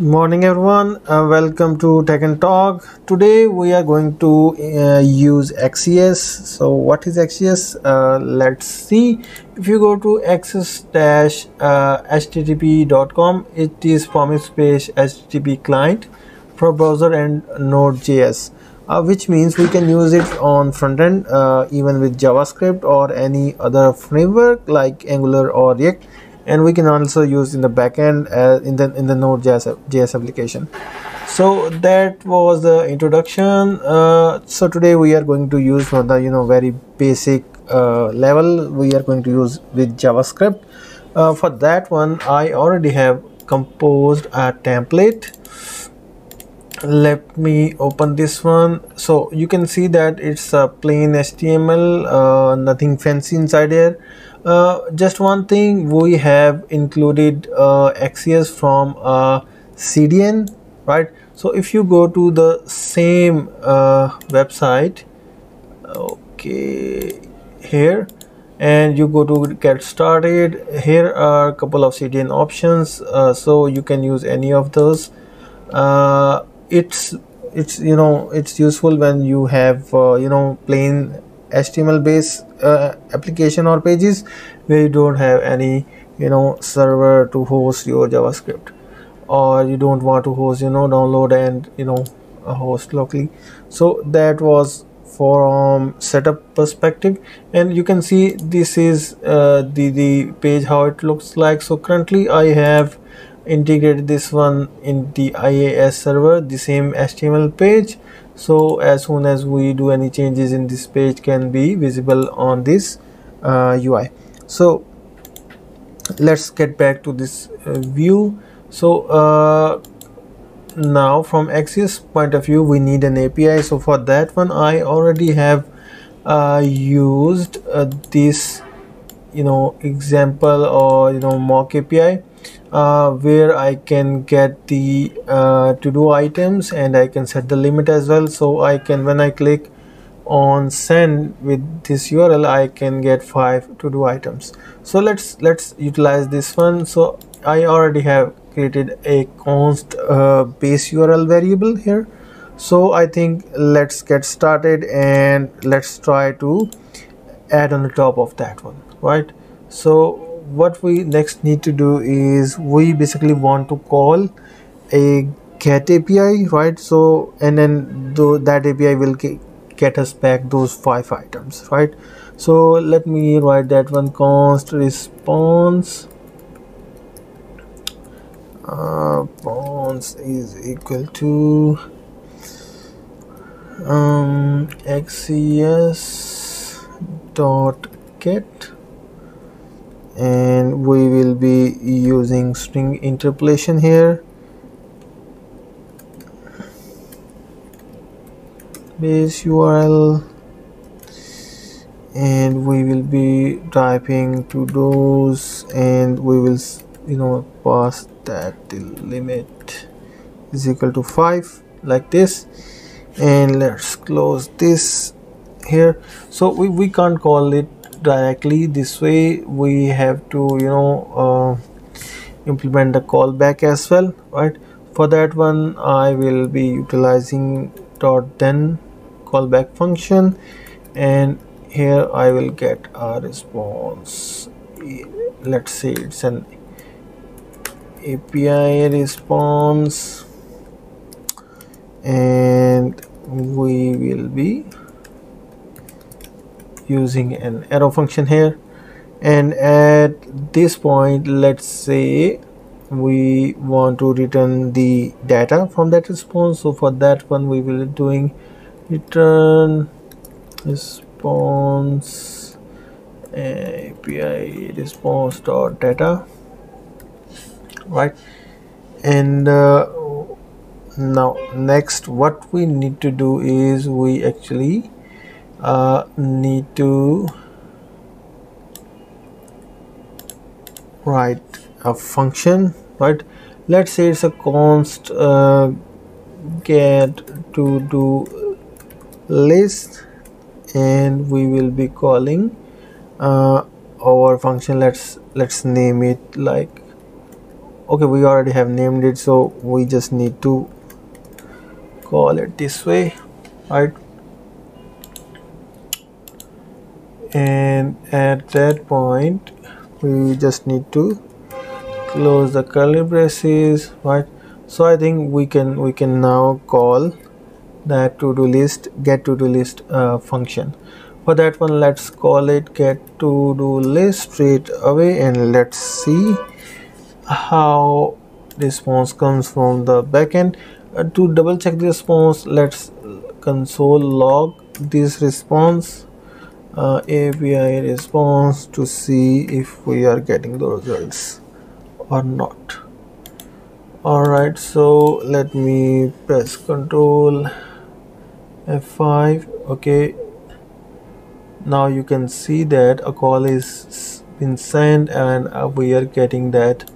morning everyone uh, welcome to Tech In Talk. Today we are going to uh, use axios. So what is axios? Uh, let's see. If you go to axios-http.com uh, it is promise space http client for browser and node.js uh, which means we can use it on front end uh, even with javascript or any other framework like angular or react and we can also use in the backend uh, in the in the node.js JS application. So that was the introduction. Uh, so today we are going to use for the you know very basic uh, level we are going to use with javascript. Uh, for that one i already have composed a template. Let me open this one. So you can see that it's a plain html uh, nothing fancy inside here uh, just one thing we have included uh, from uh, CDN right? So if you go to the same uh, website okay here and you go to get started here are a couple of CDN options uh, so you can use any of those. It's it's you know it's useful when you have you know plain HTML based uh, application or pages where you don't have any you know server to host your JavaScript. Or you don't want to host you know download and you know host locally. So that was from setup perspective. And you can see this is uh, the the page how it looks like. So currently I have integrated this one in the IIS server the same HTML page so as soon as we do any changes in this page can be visible on this uh, UI so let's get back to this uh, view. So uh, now from Axios point of view we need an API so for that one I already have uh, used uh, this you know example or you know mock API uh, where I can get the uh, to do items and I can set the limit as well. So I can when I click on send with this URL I can get five to do items. So let's let's utilize this one. So I already have created a const uh, base URL variable here. So I think let's get started and let's try to add on the top of that one right? So what we next need to do is we basically want to call a get API right? So and then the, that API will get us back those five items right? So let me write that one const response. Uh, response is equal to um, axios dot get and we will be using string interpolation here. Base URL and we will be typing to those and we will you know pass that the limit is equal to 5 like this. And let's close this here. So we, we can't call it directly this way we have to you know uh, implement the callback as well right? For that one I will be utilizing dot then callback function and here I will get a response. Let's say it's an API response and we will be using an arrow function here. And at this point let's say we want to return the data from that response. So for that one we will be doing return response api response dot data right? And uh, now next what we need to do is we actually uh, need to write a function right? Let's say it's a const uh, get to do list and we will be calling uh, our function. Let's let's name it like okay we already have named it so we just need to call it this way right and at that point we just need to close the curly braces right? So i think we can we can now call that to-do list get to-do list uh, function. For that one let's call it get to-do list straight away and let's see how response comes from the backend uh, to double check the response let's console log this response uh, API response to see if we are getting the results or not. Alright so let me press control F5 okay. Now you can see that a call is been sent and uh, we are getting that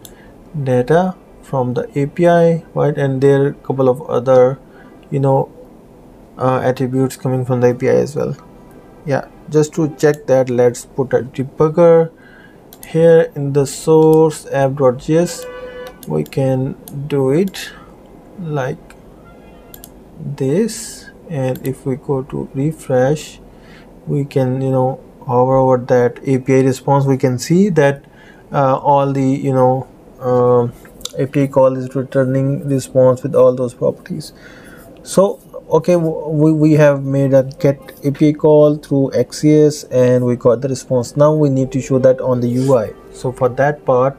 data from the API right and there are a couple of other you know uh, attributes coming from the API as well. Yeah just to check that let's put a debugger here in the source app.js we can do it like this. And if we go to refresh we can you know hover over that API response. We can see that uh, all the you know uh, API call is returning response with all those properties. So okay we, we have made a get API call through Axios and we got the response. Now we need to show that on the UI so for that part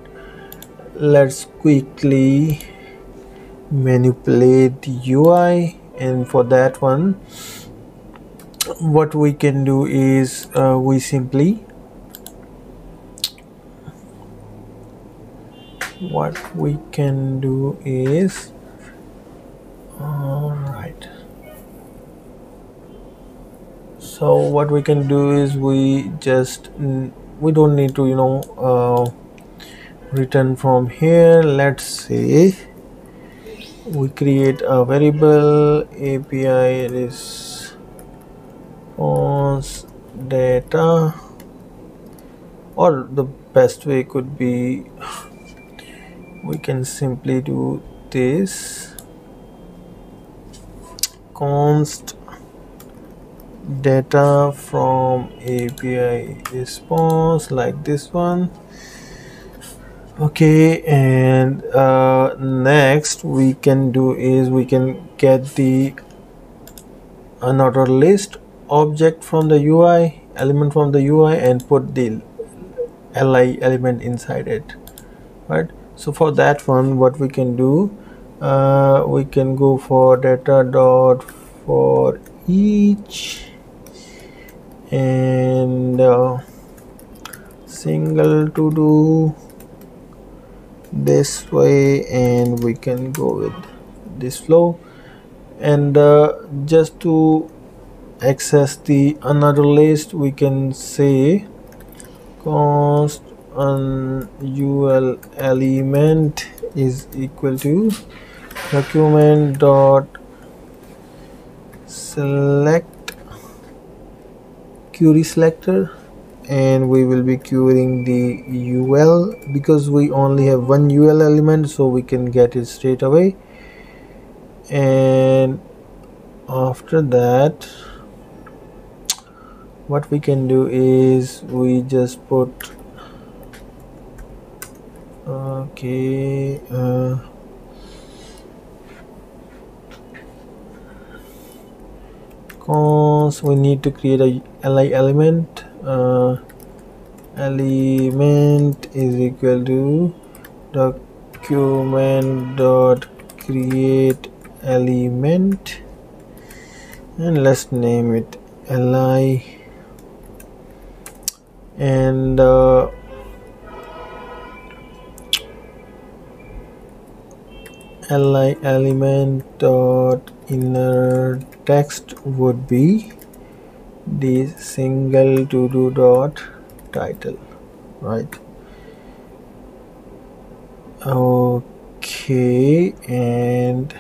let's quickly manipulate the UI and for that one what we can do is uh, we simply what we can do is all right so what we can do is we just we don't need to you know uh, return from here. Let's say we create a variable API response data. Or the best way could be we can simply do this. Const data from API response like this one. Okay and uh, next we can do is we can get the another list object from the UI element from the UI and put the li element inside it right? So for that one what we can do uh, we can go for data dot for each and uh, single to do this way and we can go with this flow. And uh, just to access the another list we can say const an ul element is equal to document dot select query selector and we will be querying the ul because we only have one ul element so we can get it straight away. And after that what we can do is we just put okay uh, cons we need to create a li element. Uh, element is equal to document dot create element and let's name it li and uh, li element dot inner text would be the single to do dot title right? Okay and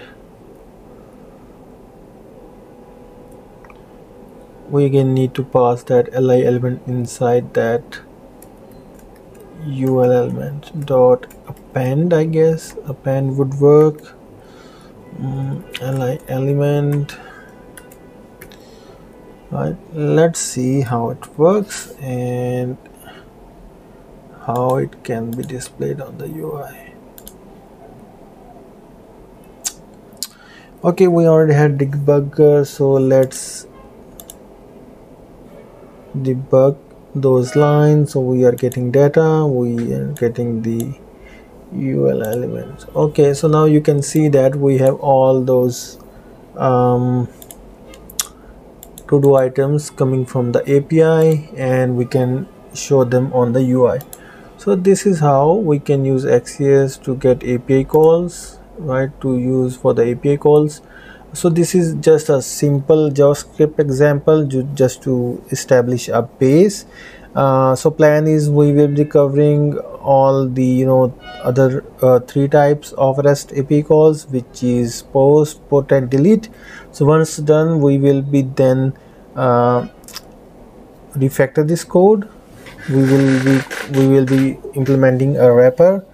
we again need to pass that li element inside that ul element dot append i guess. Append would work. Mm, li element. Right let's see how it works and how it can be displayed on the UI okay we already had debugger so let's debug those lines. So we are getting data. We are getting the ul elements. Okay so now you can see that we have all those um, to do items coming from the API and we can show them on the UI so this is how we can use Axios to get API calls right? To use for the API calls so this is just a simple javascript example just to establish a base. Uh, so plan is we will be covering all the you know other uh, three types of rest api calls which is post put and delete. So once done we will be then uh, refactor this code. We will be we will be implementing a wrapper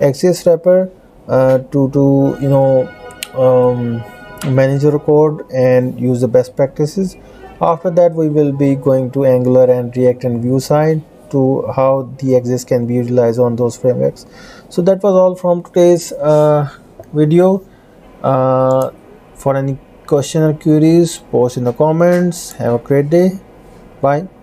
Axios wrapper uh, to to you know um, manage your code and use the best practices. After that we will be going to angular and react and vue side to how the Axios can be utilized on those frameworks. So that was all from today's uh, video. Uh, for any question or queries post in the comments. Have a great day. Bye